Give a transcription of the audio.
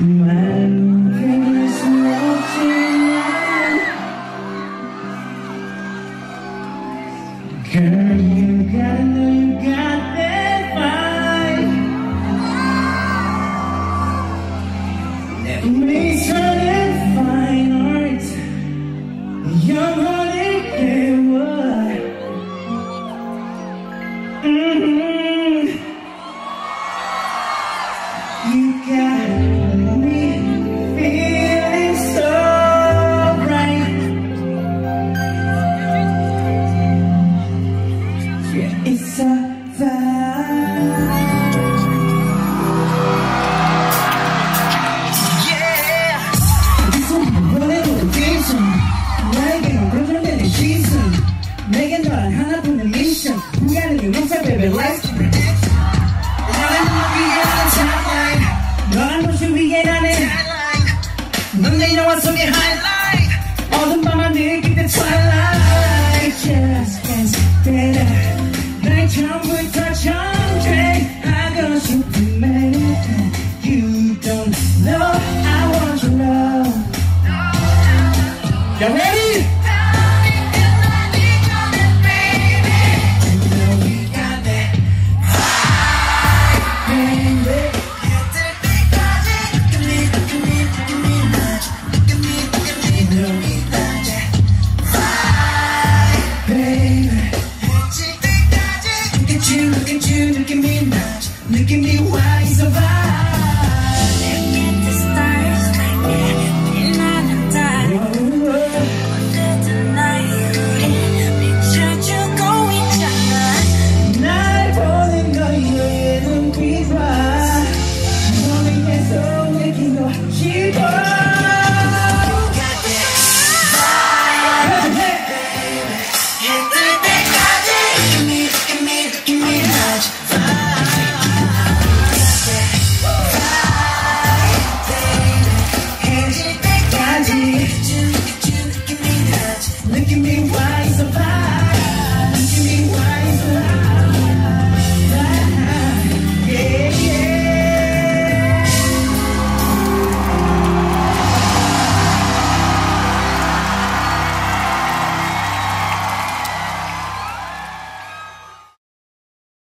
What mm-hmm. You got I in don't they know what's on your highlight? All the mama get the twilight. Just gets better. Nighttime with a I got you committed. You don't know I want your love. You ready? at you, look at you, look at me now. Look at me, why you survive? making me